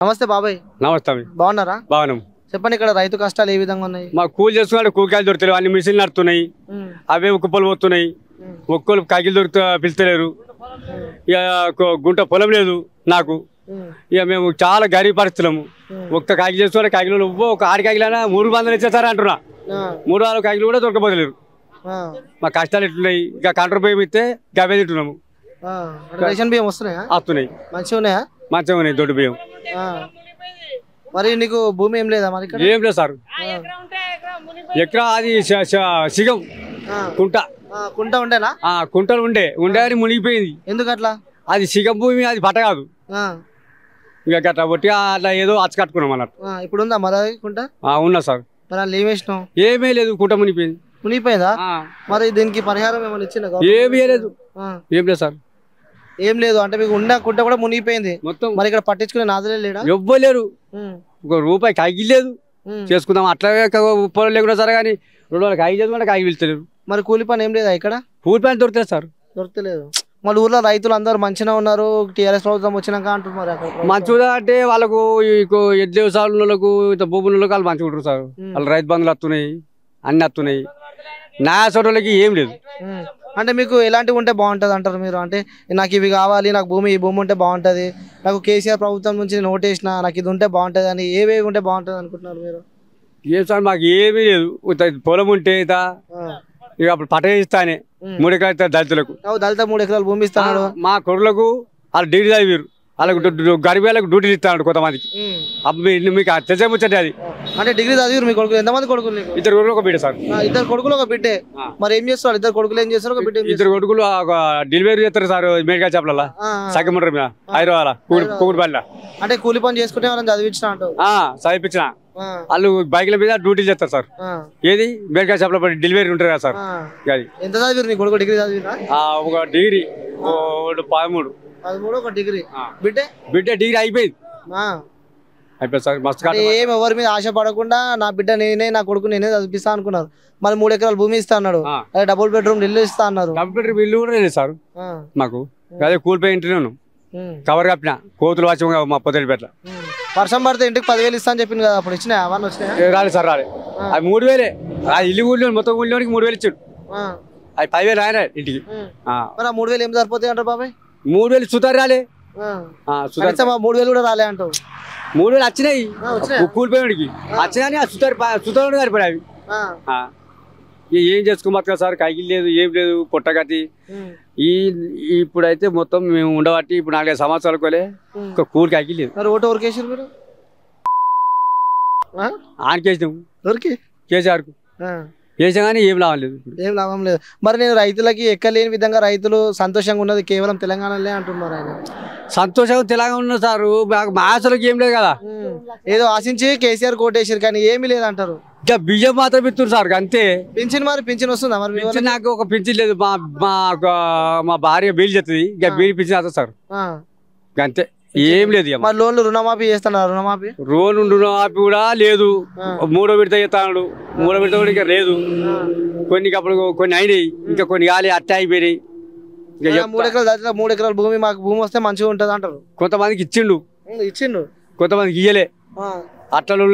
నమస్తే బాబాయ్. నమస్తే బాగున్నారా? బాగున్నాం. చెప్పండి ఇక్కడ రైతు కష్టాలు ఏ విధంగా ఉన్నాయి? మా కూలి చేసుకున్నాడు కూకాయలు దొరుకుతాయి అన్ని మిషన్లు నడుతున్నాయి. అవే కుప్పలు పోతున్నాయి. ఉమ్, ఒక్కరు కాకిలు దొరుకుతా పిలుస్తలేరు. ఇక గుంట పొలం లేదు నాకు. ఇక మేము చాలా గరీబ్ పరిస్థితులము. ఒక్క కాకి చేసుకున్న కాకిలు ఒక ఆరు కాకిలైనా మూడు వందలు ఇచ్చేసారా అంటున్నా. మూడు ఆరు కాకిలు కూడా దొరకపోతలేరు మా కష్టాలు ఎట్లున్నాయి? ఇక కంట్రోల్ బియ్యం ఇస్తే గవే తింటున్నాము. రేషన్ బియ్యం వస్తున్నాయా? వస్తున్నాయి. మంచిగా ఉన్నాయా మంచిగా దొడ్డు బియ్యం. మరి నీకు భూమి ఏం లేదా మరి ఇక్కడ? ఏం లేదు సార్. ఎకరా అది సిగం కుంట. కుంట ఉండేనా? ఆ కుంటలు ఉండే. ఉండే అని మునిగిపోయింది. ఎందుకు అట్లా? అది సిగం భూమి అది పట్ట కాదు. ఆ, ఇక గట్ట బట్టి అట్లా ఏదో అచ్చ కట్టుకున్నాం అన్నట్టు. ఆ, ఇప్పుడు ఉందా మరి కుంట? ఆ, ఉన్నా సార్. మరి వాళ్ళు ఏం వేసినావు? ఏమీ లేదు కుంట మునిగిపోయింది. మునిగిపోయిందా? మరి దీనికి పరిహారం ఏమైనా ఇచ్చిన ఏమీ లేదు. ఏం లేదు సార్. ఏం లేదు. అంటే మీకు ఉన్న కుంట కూడా మునిగిపోయింది. మొత్తం మరి ఇక్కడ పట్టించుకునే నాదలే లేడా? ఎవ్వలేరు. ఉమ్, ఒక రూపాయి కాగి లేదు ఉమ్. చేసుకుందాం. అట్లాగే పొలం లేకుండా సరే కానీ రెండు వాళ్ళకి కాగి చేసుకుంటే కాగి వెళ్తలేరు మరి కూలి పని ఏం లేదా ఇక్కడ? పూర్తి పని దొరుకుతుంది సార్. దొరకలేదు మళ్ళీ ఊర్లో రైతులు అందరూ మంచిగా ఉన్నారు. టీఆర్ఎస్ ప్రభుత్వం వచ్చినాక అంటున్నారు. మంచిగా అంటే వాళ్ళకు ఎడ్ల ఇంత భూముల వాళ్ళకి వాళ్ళు మంచిగా ఉంటారు సార్. వాళ్ళు రైతు బంధువులు వస్తున్నాయి అన్ని వస్తున్నాయి నా వాళ్ళకి ఏం లేదు. అంటే మీకు ఎలాంటివి ఉంటే బాగుంటుంది అంటారు మీరు? అంటే నాకు ఇవి కావాలి నాకు భూమి ఈ భూమి ఉంటే బాగుంటుంది. నాకు కేసీఆర్ ప్రభుత్వం నుంచి నేను ఓటేసిన నాకు ఇది ఉంటే బాగుంటుంది అని ఏవేవి ఉంటే బాగుంటుంది అనుకుంటున్నారు మీరు? ఏం సార్ మాకు ఏమీ లేదు. పొలం ఉంటే. ఇక అప్పుడు పట్ట ఇస్తానే. మూడు ఎకరాలు దళితులకు. దళిత మూడు ఎకరాలు భూమి ఇస్తున్నాడు మా కొడులకు వాళ్ళు డిగ్రీ చదివారు వాళ్ళకు గరిబేలకు డ్యూటీలు ఇస్తాడు కొంతమందికి. అప్పుడు మీకు తెచ్చే ముచ్చటే అది. అంటే డిగ్రీ చదివారు మీ కొడుకులు. ఎంతమంది కొడుకులు ఇద్దరు కొడుకులు ఒక బిడ్డ సార్. ఇద్దరు కొడుకులు ఒక బిడ్డే. మరి ఏం చేస్తారు? ఇద్దరు కొడుకులు ఏం చేస్తారు? ఒక బిడ్డ ఇద్దరు కొడుకులు ఒక డెలివరీ చేస్తారు సార్ మెడికల్ షాప్లలో ఆ, ఆ. సగం మీద. హైదరాబాద్. కూకుడు పల్లె అంటే కూలి పని చేసుకుంటే వాళ్ళని చదివించిన చదివించిన. వాళ్ళు బైక్ల మీద డ్యూటీలు చేస్తారు సార్. ఏది? మెడికల్ షాప్లో డెలివరీ ఉంటారు కదా సార్. ఎంత చదివారు నీ కొడుకు? డిగ్రీ చదివిరా ఆ, ఒక డిగ్రీ. పదమూడు పదమూడు ఒక డిగ్రీ ఆ. బిడ్డే బిడ్డ డిగ్రీ అయిపోయింది. అయిపోయింది సార్ మస్తు ఏం ఎవరి మీద ఆశ పడకుండా నా బిడ్డ నేనే నా కొడుకు నేనే చదివిస్తా అనుకున్నారు మరి మూడు ఎకరాలు భూమి ఇస్తా అన్నాడు. అదే డబుల్ బెడ్రూమ్ ఇల్లు ఇస్తా అన్నారు కంప్యూటర్ బిల్లు కూడా లేదు సార్. మాకు అదే కూలిపోయి ఉమ్. కవర్ కప్పిన కోతులు వచ్చి మా పొద్దుపెట్ల ఉమ్. వర్షం పడితే ఇంటికి పదివేలు ఇస్తా అని చెప్పింది కదా అప్పుడు ఇచ్చినాయి అవన్నీ వచ్చినాయా రాలే సార్ రాలే ఆ. అది మూడు వేలే ఆ ఇల్లు ఊళ్ళో మొత్తం ఊళ్ళోనికి మూడు వేలు ఇచ్చాడు. అది పదివేలు ఆయన ఇంటికి. మరి ఆ మూడు వేలు ఏం సరిపోతాయి అంటారు బాబాయ్ మూడు వేలు సుతారు రాలే సుతారు మూడు వేలు కూడా రాలే అంటావు. మూడు వేలు వచ్చినాయి. వచ్చినాయా? కూలిపోయాడికి వచ్చినాయని ఆ సుతారు సుతారు. ఇక ఏం చేసుకోమక్క సార్? కైకిల్ లేదు ఏం లేదు పొట్టగతి. ఈ ఇప్పుడైతే మొత్తం మేము ఉండబట్టి ఇప్పుడు నాలుగైదు సంవత్సరాలు కోలే. ఒక కూలి కైకిల్ లేదు. ఓటు ఎవరికి వేసారు మీరు? ఎవరికి? కేసీఆర్కు. కానీ ఏం లాభం లేదు. ఏం లాభం లేదు. మరి నేను రైతులకి ఎక్కలేని విధంగా రైతులు సంతోషంగా ఉన్నది కేవలం తెలంగాణలో అంటున్నారు ఆయన. సంతోషం తెలంగాణ ఉన్న సారు మా ఆశలకు ఏం లేదు కదా. ఏదో ఆశించి కేసీఆర్ కోటేశారు కానీ ఏమీ లేదంటారు. ఇంకా బియ్యం మాత్రం ఇస్తున్నారు సార్ అంతే. పింఛన్ మరి పింఛన్ వస్తుందా మరి పింఛన్? నాకు ఒక పింఛన్ లేదు. మా మా మా భార్య బీల్ చేస్తుంది ఇక బీల్ పింఛన్ వస్తుంది సార్. అంతే. ఏం లేదు మరి లోన్లు రుణమాఫీ చేస్తున్నారు రుణమాఫీ? ఉండు ఆపి కూడా లేదు. మూడో విడత చేస్తాడు. మూడో విడత కూడా ఇంకా లేదు. కొన్ని అప్పుడు కొన్ని అయినాయి. ఇంకా కొన్ని కాలే అట్టే అయిపోయినాయి. మూడు ఎకరాలు మూడు ఎకరాల భూమి మాకు భూమి వస్తే మంచిగా ఉంటుంది అంటారు. కొంతమందికి ఇచ్చిండు. ఇచ్చిండు? కొంతమందికి ఇయ్యలే.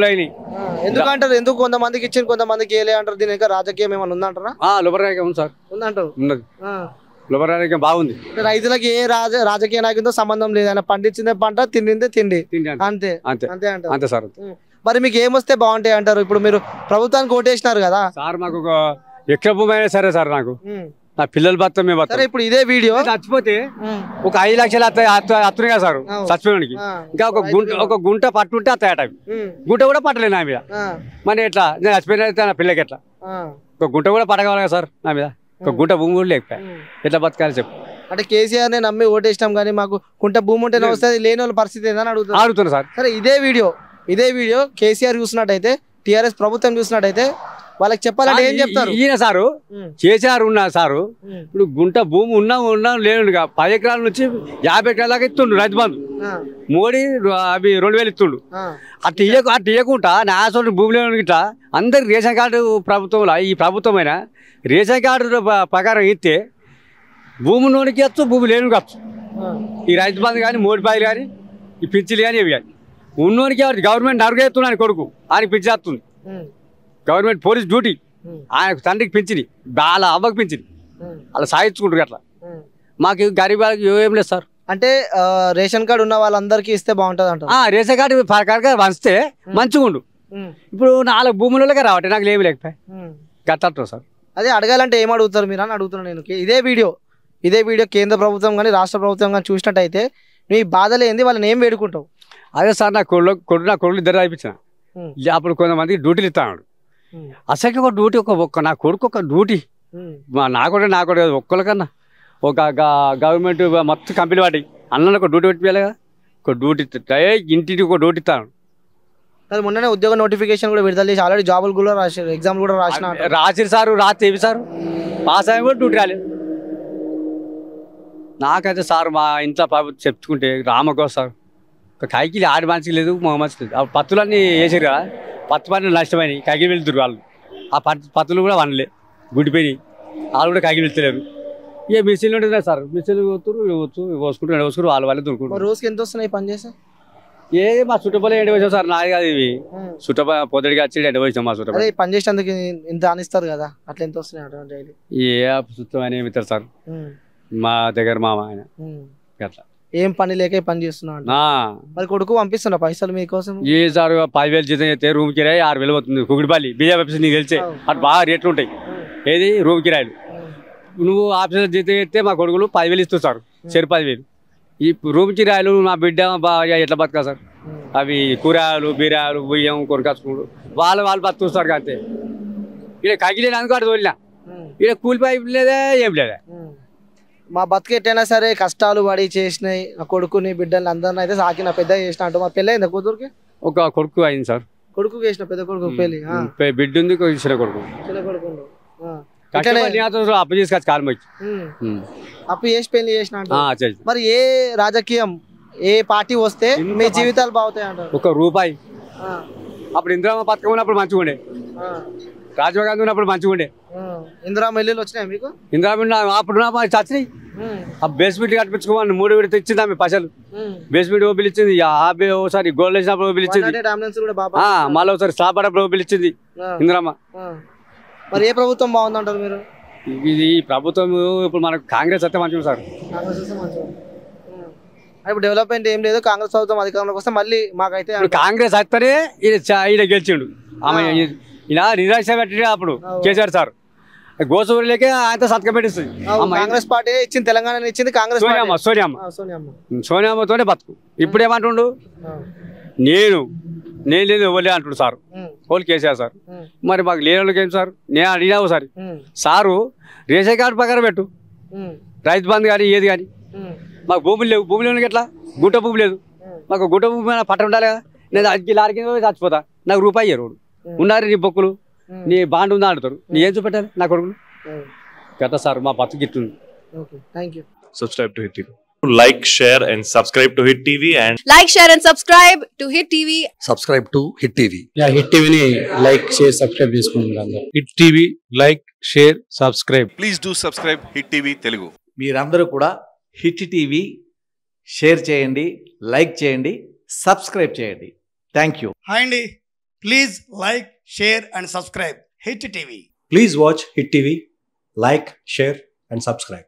అయినాయి. ఆ. ఎందుకు అంటారు ఎందుకు కొంతమందికి ఇచ్చింది కొంతమందికి ఏలే అంటారు? దీని ఇంకా రాజకీయం ఏమైనా ఉందంటారా? లోపరాయకం ఉంది సార్. ఉందంటారు. ఉన్నది. ఆ. లోపరాయకం బాగుంది రైతులకి ఏ రాజ రాజకీయ నాయకులతో సంబంధం లేదు ఆయన పండించిందే పంట తిండిందే తిండి అంతే. అంతే అంతే అంతే సార్. మరి మీకు ఏమొస్తే బాగుంటాయి అంటారు ఇప్పుడు మీరు ప్రభుత్వానికి ఓటేసినారు కదా సార్ మాకు ఒక అయినా సరే సార్ నాకు. నా పిల్లలు బతాం మేము బతాం ఇప్పుడు ఇదే వీడియో చచ్చిపోతే. ఒక ఐదు లక్షలు అత్తున్నాయి కదా సార్. చచ్చిపోయానికి. ఇంకా ఒక గుంట ఒక గుంట పట్టుంటే అత్తాయట. గుంట కూడా పట్టలేదు నా మీద. మరి ఎట్లా నేను చచ్చిపోయిన నా పిల్లకి ఎట్లా. ఒక గుంట కూడా పట్టగలగా సార్ నా మీద ఒక గుంట భూమి కూడా లేకపోయా. ఎట్లా బతకాలి చెప్పు. అంటే కేసీఆర్ నే నమ్మి ఓటేసినాం కానీ మాకు కుంట భూమి ఉంటేనే వస్తుంది లేని వాళ్ళ పరిస్థితి ఏందని అడుగుతారు అడుగుతున్నా సార్. సరే ఇదే వీడియో ఇదే వీడియో కేసీఆర్ చూసినట్టయితే టిఆర్ఎస్ ప్రభుత్వం చూసినట్టయితే వాళ్ళకి చెప్పాలంటే ఏం చెప్తారు ఈయన సారు. కేసీఆర్ ఉన్నా సారు. ఇప్పుడు గుంట భూమి ఉన్నా ఉన్నా లేనుగా పది ఎకరాల నుంచి యాభై ఎకరాల దాకా ఇస్తుండు రైతు బంధు. మోడీ అవి రెండు వేలు ఇస్తుండు ఆ. అట్లా ఇయ్యకు అట్లా ఇవ్వకుండా నా సొంత భూమి లేని గిట్లా అందరికి రేషన్ కార్డు ప్రభుత్వంలో ఈ ప్రభుత్వమైన రేషన్ కార్డు ప్రకారం ఇస్తే భూమి నోనికి వచ్చు భూమి లేని వచ్చు ఆ. ఈ రైతు బంధు కానీ మోడీ పాయలు కానీ ఈ పింఛన్లు కానీ ఇవి కానీ ఉన్నోనికి గవర్నమెంట్ నరుగేస్తున్నాను కొడుకు ఆయనకి పింఛేస్తుంది ఉమ్, గవర్నమెంట్ పోలీస్ డ్యూటీ. ఆయనకు తండ్రికి పెంచింది వాళ్ళ అవ్వకి పెంచింది అలా సాగించుకుంటారు అట్లా. మాకు గరీబ్ వాళ్ళకి ఏం లేదు సార్. అంటే రేషన్ కార్డు ఉన్న వాళ్ళందరికీ ఇస్తే బాగుంటది అంటారు ఆ, రేషన్ కార్డు ప్రకారంగా వంచితే మంచిగా ఉండు. ఇప్పుడు నాలుగు భూములకే రావట్టే నాకు లేవి లేకపోయి. గట్టట్టు సార్. అదే అడగాలంటే ఏం అడుగుతారు మీరు అని అడుగుతున్నాను నేను. ఇదే వీడియో. ఇదే వీడియో కేంద్ర ప్రభుత్వం కానీ రాష్ట్ర ప్రభుత్వం కానీ చూసినట్టయితే నీ బాధలు ఏంది? వాళ్ళని ఏం వేడుకుంటావు? అదే సార్ నా కొడుకు కొడుకు నా కొడుకు ఇద్దరు అయిపించిన ఉమ్, అప్పుడు కొంతమందికి డ్యూటీలు ఇస్తాడు ఉమ్, అసలు ఒక డ్యూటీ ఒక ఒక్క నా కొడుకు ఒక డ్యూటీ. నా కూడా నా కూడా ఒక్కరికన్నా ఒక గవర్నమెంట్ మొత్తం కంపెనీ వాటి అన్న ఒక డ్యూటీ పెట్టిపోయాలి కదా. ఒక డ్యూటీ ఇంటికి ఒక డ్యూటీ ఇస్తాను మొన్ననే ఉద్యోగ నోటిఫికేషన్ కూడా విడుదల చేసి ఆల్రెడీ జాబులు కూడా రాశారు ఎగ్జామ్లు కూడా రాసిన. రాసిరు సారు రాత్రి ఏవి సారు. పాస్ అయ్యి కూడా డ్యూటీ రాలేదు. నాకైతే సార్ మా ఇంట్లో ప్రభుత్వం చెప్పుకుంటే రామకో సార్. ఒక కైకిలి ఆడి మనిషికి లేదు మా మనిషికి లేదు. పత్తులన్నీ వేసారు కదా. పత్తు పనులు నష్టమైనవి కైకిలి వెళ్తురు వాళ్ళు ఆ పత్తు పత్తులు కూడా వనలే గుడిపోయినాయి. వాళ్ళు కూడా కైకిలి వెళ్తలేరు. ఇక మిషన్లు ఉంటుంది సార్ మిషన్లు పోతురు పోవచ్చు పోసుకుంటూ ఎండ పోసుకుంటూ వాళ్ళు వాళ్ళే దురుకుంటారు రోజుకి ఎంత వస్తున్నాయి పని చేస్తే ఏ మా చుట్టుపక్కల ఎండ పోసాం సార్ నాది కాదు ఇవి. చుట్టుపక్కల పొద్దుడికి వచ్చి ఎండ పోసాం మా అదే చుట్టుపక్కల పని చేసేందుకు ఇంత అనిస్తారు కదా అట్లా ఎంత వస్తున్నాయి ఏ చుట్టం అని ఏమిస్తారు సార్. మా దగ్గర మామ ఆయన. అట్లా ఏం పని లేక పని చేస్తున్నా అంట నా. మరి కొడుకు పంపిస్తున్నా పైసలు మీకోసం? ఏ సార్ పదివేలు జీతం అయితే రూమ్ కిరాయి ఆరు వేలు పోతుంది. కుగిడిపల్లి బీజేపీ నీకు తెలిసే. అటు బాగా రేట్లు ఉంటాయి. ఏది? రూమ్ కిరాయిలు. నువ్వు ఆఫీసర్ జీతం అయితే మా కొడుకులు పదివేలు ఇస్తారు సార్. సరి పదివేలు. ఈ రూమ్ కిరాయిలు మా బిడ్డ బాగా ఎట్లా బతకా సార్? అవి కూరగాయలు బీరాయలు బియ్యం కొరకాచుకుడు వాళ్ళు వాళ్ళు బతుకుస్తారు అంతే. ఇక్కడ కగిలేని అనుకో అటు తోలినా. ఇక్కడ కూలిపోయి లేదే ఏం లేదే. మా బతుకు ఎట్టైనా సరే కష్టాలు పడి చేసినాయి నా కొడుకుని బిడ్డల్ని అందరిని అయితే సాకిన పెద్ద చేసిన అంటూ మా పెళ్ళి అయిందా కూతురుకి? ఒక కొడుకు అయింది సార్. కొడుకు చేసిన పెద్ద కొడుకు పెళ్ళి ఆ, పె- బిడ్డ ఉంది చిన్న కొడుకు. చిన్న అప్పు చేసుకొచ్చి కాలం వచ్చి ఉమ్. అప్పు చేసి పెళ్ళి చేసిన మరి ఏ రాజకీయం ఏ పార్టీ వస్తే మీ జీవితాలు బాగుతాయి అంటారు? ఒక రూపాయి. అప్పుడు ఇందిరామ పథకం ఉన్నప్పుడు మంచిగా ఉండే. రాజీవ్ గాంధీ ఉన్నప్పుడు మంచిగా ఉండే. ఆ. ఇందిరా మిల్లులు వచ్చినాయి మీకు? ఇందిరామ అప్పుడు నా చచ్చినాయి ఆ బేస్మెంట్ కట్టించుకోమని మూడు విడత ఇచ్చింది ఆమె పైసలు. బేస్మెంట్ ఓ బిల్ ఇచ్చింది ఒకసారి గోల్డ్ వేసినప్పుడు ఓ బిల్ ఇచ్చింది 108 అంబులెన్స్ కూడా బాగా ఆ, మళ్ళీ ఒకసారి స్లాబ్ పడప్పుడు ఓ బిల్ ఇచ్చింది ఆ, ఇందిరామ ఆ. మరి ఏ ప్రభుత్వం బాగుందంటారు మీరు? ఇది ప్రభుత్వం ఇప్పుడు మనకు కాంగ్రెస్ అయితే మంచిగా సార్. ఇప్పుడు డెవలప్మెంట్ ఏం లేదు కాంగ్రెస్ ప్రభుత్వం అధికారంలోకి వస్తే మళ్ళీ మాకైతే కాంగ్రెస్ వస్తేనే ఈయన గెలిచిండు. ఆమె ఈయన నిరాశ పెట్టిండు అప్పుడు కేసీఆర్ సార్. గోసూరులకే ఆయనతో సంతకం పెట్టిస్తుంది. కాంగ్రెస్ పార్టీ ఇచ్చింది తెలంగాణ ఇచ్చింది కాంగ్రెస్ సోనియమ్మ సోనియమ్మ. సోనియమ్మ. సోనియామ్మతోనే బతుకు. ఇప్పుడు ఏమంటుండు. నేను నేను లేదు ఎవరే అంటుండు సార్. వాళ్ళు కేసీఆర్ సార్. మరి మాకు లేని వాళ్ళకి ఏం సార్? నేను అడిగినా ఒకసారి ఉమ్, సారు రేషన్ కార్డు ప్రకారం పెట్టు. రైతు బంధు కానీ ఏది కానీ. మాకు భూములు లేవు. భూములు లేవు ఎట్లా? గుట్ట భూమి లేదు. మాకు గుట్ట భూమి పట్ట ఉండాలి కదా? నేను అగ్గి లారీ చచ్చిపోతా. నాకు రూపాయి ఇయ్యరు. ఉన్నారు నీ బొక్కులు. నీ బాండ్ ఉందా అంటారు. నీ ఏం చూపెట్టాలి? నా కొడుకులు ఉమ్. గత సార్ మా బతుకు thank you subscribe to Hit TV. Like, share, and subscribe to Hit TV and Like, share, and subscribe to Hit TV. subscribe to Hit TV. యా హిట్ టీవీని లైక్ షేర్ సబ్స్క్రైబ్ చేసుకోండి అందరూ. Hit TV like share subscribe please do subscribe Hit TV Telugu మీరందరూ కూడా Hit TV share చేయండి like చేయండి subscribe చేయండి. Thank you hi అండి. Please like, share and subscribe. Hit TV. Please watch Hit TV. Like, share and subscribe.